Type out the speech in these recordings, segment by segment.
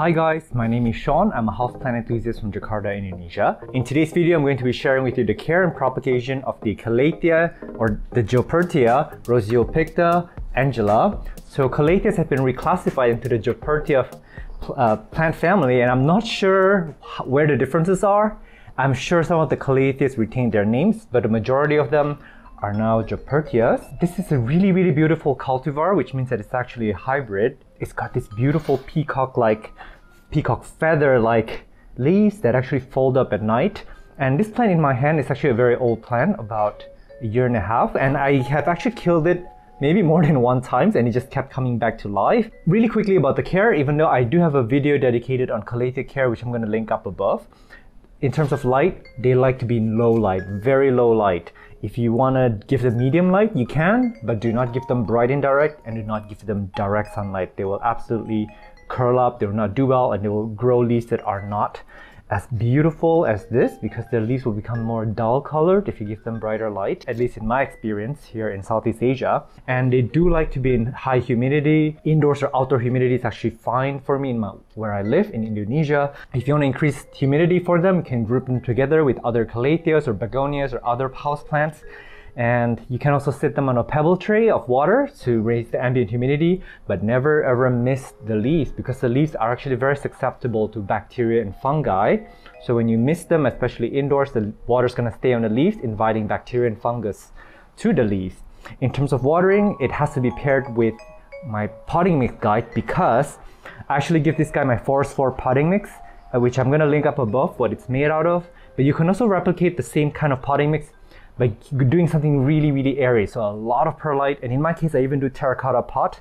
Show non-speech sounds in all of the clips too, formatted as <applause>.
Hi guys, my name is Sean. I'm a houseplant enthusiast from Jakarta, Indonesia. In today's video, I'm going to be sharing with you the care and propagation of the Calathea or the Goeppertia roseopicta angela. So Calatheas have been reclassified into the Goeppertia uh, plant family and I'm not sure where the differences are. I'm sure some of the Calatheas retain their names, but the majority of them are now Goeppertias. This is a really, really beautiful cultivar, which means that it's actually a hybrid. It's got this beautiful peacock-like, peacock feather-like leaves that actually fold up at night. And this plant in my hand is actually a very old plant, about a year and a half. And I have actually killed it maybe more <laughs> than one times and it just kept coming back to life. Really quickly about the care, even though I do have a video dedicated on Calathea care, which I'm going to link up above. In terms of light, they like to be in low light, very low light. If you want to give them medium light, you can, but do not give them bright indirect and do not give them direct sunlight. They will absolutely curl up, they will not do well, and they will grow leaves that are not as beautiful as this because their leaves will become more dull colored if you give them brighter light, at least in my experience here in Southeast Asia. And they do like to be in high humidity. Indoors or outdoor humidity is actually fine for me in my, where I live in Indonesia. If you want to increase humidity for them, you can group them together with other calatheas or begonias or other house plants and you can also sit them on a pebble tray of water to raise the ambient humidity but never ever miss the leaves because the leaves are actually very susceptible to bacteria and fungi. So when you miss them especially indoors the water is going to stay on the leaves inviting bacteria and fungus to the leaves. In terms of watering it has to be paired with my potting mix guide because I actually give this guy my forest floor potting mix uh, which I'm going to link up above what it's made out of. But you can also replicate the same kind of potting mix by doing something really, really airy. So a lot of perlite, and in my case, I even do terracotta pot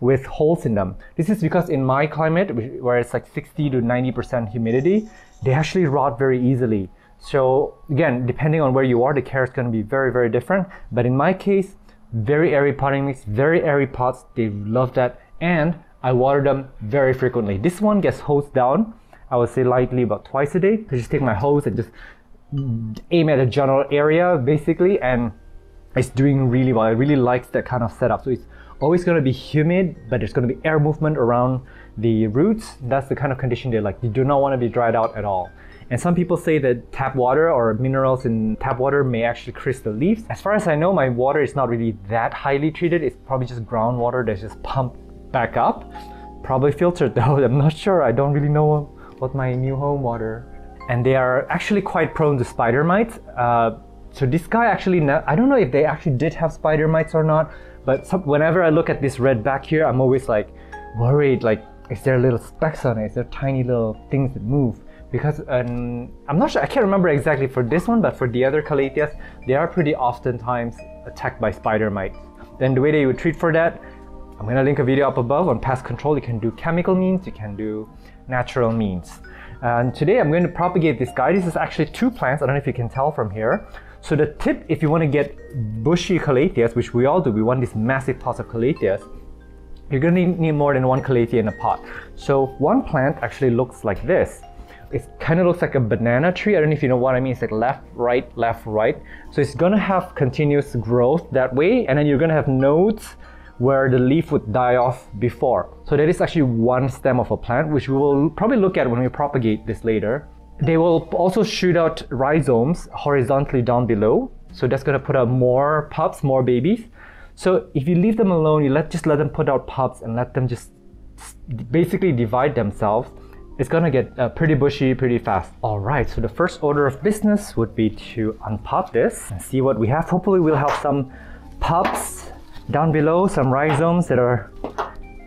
with holes in them. This is because in my climate, where it's like 60 to 90% humidity, they actually rot very easily. So again, depending on where you are, the care is going to be very, very different. But in my case, very airy potting mix, very airy pots. They love that. And I water them very frequently. This one gets hosed down, I would say lightly about twice a day. I just take my hose and just aim at a general area basically and it's doing really well. It really likes that kind of setup. So it's always going to be humid, but there's going to be air movement around the roots. That's the kind of condition they like. You do not want to be dried out at all. And some people say that tap water or minerals in tap water may actually crisp the leaves. As far as I know, my water is not really that highly treated. It's probably just groundwater that's just pumped back up. Probably filtered <laughs> though. I'm not sure. I don't really know what my new home water and they are actually quite prone to spider mites. Uh, so this guy actually, I don't know if they actually did have spider mites or not, but some, whenever I look at this red back here, I'm always like worried, like, is there little specks on it? Is there tiny little things that move? Because um, I'm not sure, I can't remember exactly for this one, but for the other Calatheas, they are pretty oftentimes attacked by spider mites. Then the way that you would treat for that, I'm gonna link a video up above on pest control. You can do chemical means, you can do natural means. And today I'm going to propagate this guy. This is actually two plants. I don't know if you can tell from here. So the tip, if you want to get bushy calatheas, which we all do, we want these massive pots of calatheas, you're going to need more than one calathea in a pot. So one plant actually looks like this. It kind of looks like a banana tree. I don't know if you know what I mean. It's like left, right, left, right. So it's going to have continuous growth that way. And then you're going to have nodes where the leaf would die off before. So that is actually one stem of a plant, which we will probably look at when we propagate this later. They will also shoot out rhizomes horizontally down below. So that's gonna put out more pups, more babies. So if you leave them alone, you let just let them put out pups and let them just basically divide themselves, it's gonna get uh, pretty bushy pretty fast. All right, so the first order of business would be to unpop this and see what we have. Hopefully we'll have some pups down below some rhizomes that are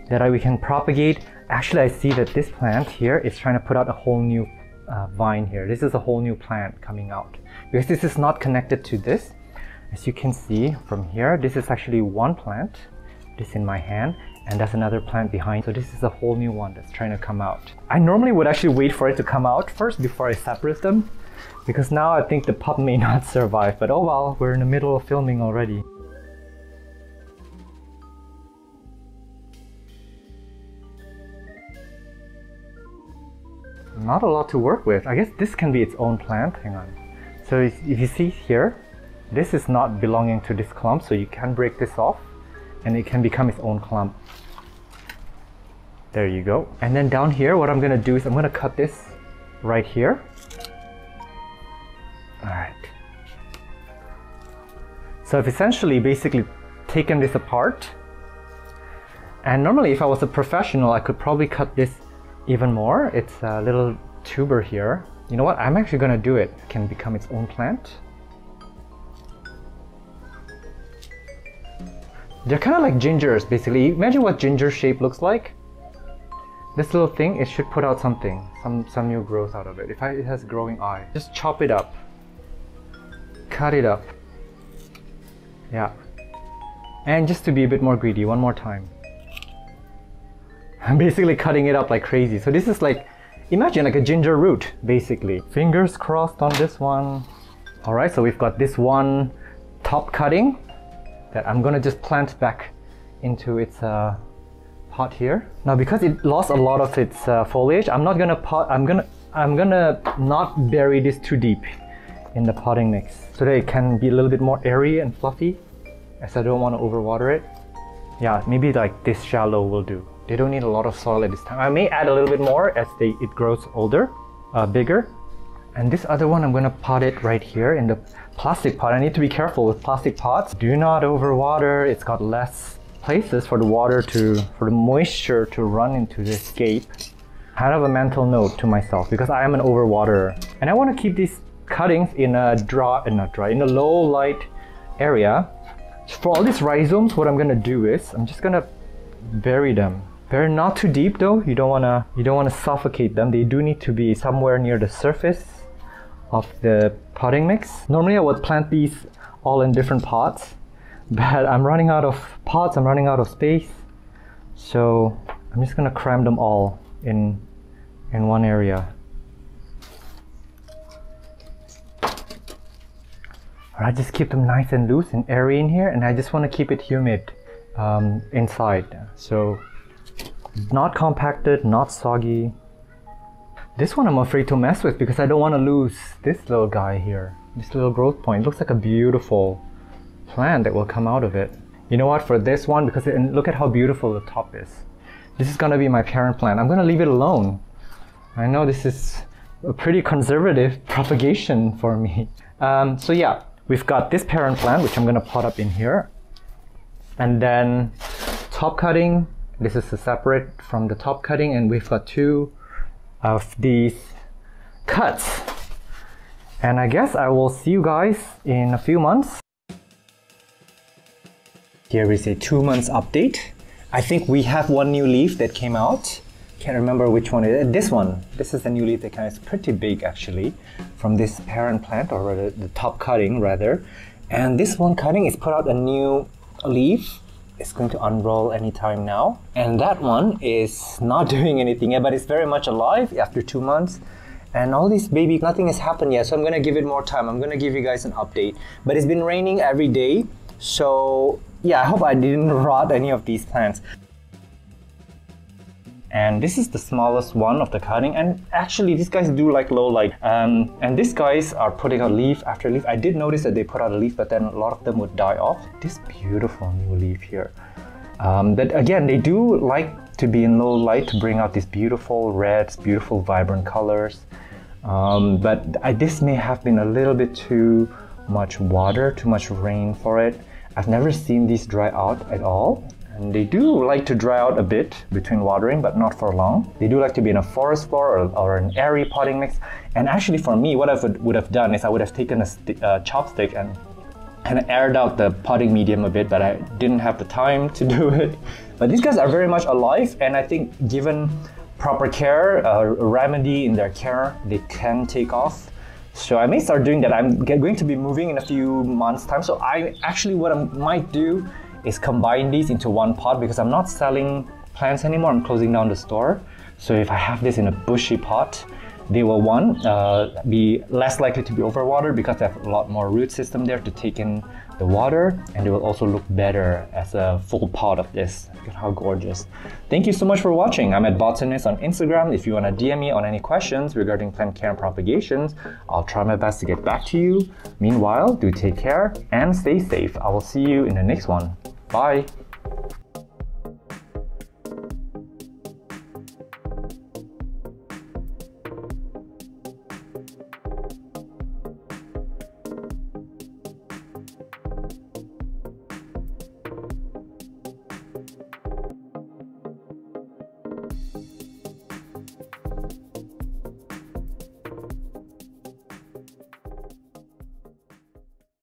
that we can propagate. Actually, I see that this plant here is trying to put out a whole new uh, vine here. This is a whole new plant coming out because this is not connected to this. As you can see from here, this is actually one plant, this in my hand, and that's another plant behind. So this is a whole new one that's trying to come out. I normally would actually wait for it to come out first before I separate them because now I think the pup may <laughs> not survive, but oh well, we're in the middle of filming already. Not a lot to work with. I guess this can be its own plant. Hang on. So if you see here, this is not belonging to this clump, so you can break this off and it can become its own clump. There you go. And then down here, what I'm gonna do is I'm gonna cut this right here. All right. So I've essentially basically taken this apart. And normally if I was a professional, I could probably cut this even more. It's a little tuber here. You know what? I'm actually gonna do it. it can become its own plant. They're kind of like gingers, basically. Imagine what ginger shape looks like. This little thing, it should put out something, some, some new growth out of it. If I, it has growing eye, just chop it up, cut it up. Yeah. And just to be a bit more greedy, one more time. I'm <laughs> basically cutting it up like crazy. So this is like, imagine like a ginger root, basically. Fingers crossed on this one. All right, so we've got this one top cutting that I'm gonna just plant back into its uh, pot here. Now because it lost a lot of its uh, foliage, I'm not gonna pot, I'm gonna, I'm gonna not bury this too deep in the potting mix so that it can be a little bit more airy and fluffy as I don't want to overwater it. Yeah, maybe like this shallow will do. They don't need a lot of soil at this time. I may add a little bit more as they, it grows older, uh, bigger. And this other one, I'm gonna pot it right here in the plastic pot. I need to be careful with plastic pots. Do not overwater. It's got less places for the water to, for the moisture to run into the escape. Kind of a mental note to myself because I am an overwaterer. And I wanna keep these cuttings in a dry, not dry, in a low light area. For all these rhizomes, what I'm gonna do is I'm just gonna bury them. They're not too deep though. You don't wanna you don't wanna suffocate them. They do need to be somewhere near the surface of the potting mix. Normally I would plant these all in different pots, <laughs> but I'm running out of pots, I'm running out of space. So I'm just gonna cram them all in, in one area. I just keep them nice and loose and airy in here and I just want to keep it humid um, inside. So not compacted, not soggy, this one I'm afraid to mess with because I don't want to lose this little guy here. This little growth point. It looks like a beautiful plant that will come out of it. You know what, for this one, because it, look at how beautiful the top is. This is gonna be my parent plant. I'm gonna leave it alone. I know this is a pretty conservative <laughs> propagation for me. Um, so yeah, we've got this parent plant, which I'm gonna pot up in here. And then top cutting, this is a separate from the top cutting, and we've got two of these cuts. And I guess I will see you guys in a few months. Here is a two months update. I think we have one new leaf that came out. Can't remember which one it is. This one. This is the new leaf that came out. It's pretty big actually from this parent plant or the, the top cutting rather. And this one cutting is put out a new leaf it's going to unroll anytime now. And that one is not <laughs> doing anything yet, but it's very much alive after two months. And all these baby, nothing has happened yet. So I'm gonna give it more time. I'm gonna give you guys an update. But it's been raining every day. So yeah, I hope I didn't <laughs> rot any of these plants and this is the smallest one of the cutting. And actually these guys do like low light. Um, and these guys are putting out leaf after leaf. I did notice that they put out a leaf but then a lot of them would die off. This beautiful new leaf here. Um, but again they do like to be in low light to bring out these beautiful reds beautiful vibrant colors. Um, but I, this may have been a little bit too much water too much rain for it. I've never seen these dry out at all and they do like to dry out a bit between watering, but not for long. They do like to be in a forest floor or, or an airy potting mix. And actually for me, what I would, have done is I would have taken a uh, chopstick and kind of aired out the potting medium a bit, but I didn't have the time to do <laughs> it. But these guys are very much alive, and I think given proper care, uh, remedy in their care, they can take off. So I may start doing that. I'm going to be moving in a few months' time. So I actually what I might do is combine these into one pot because I'm not selling plants anymore. I'm closing down the store. So if I have this in a bushy pot, they will one uh, be less likely to be overwatered because they have a lot more root system there to take in the water and they will also look better as a full pot of this. Look at how gorgeous. Thank you so much for watching. I'm at Botanist on Instagram. If you want to DM me on any questions regarding plant care and propagations, I'll try my best to get back to you. Meanwhile, do take care and stay safe. I will see you in the next one. Bye.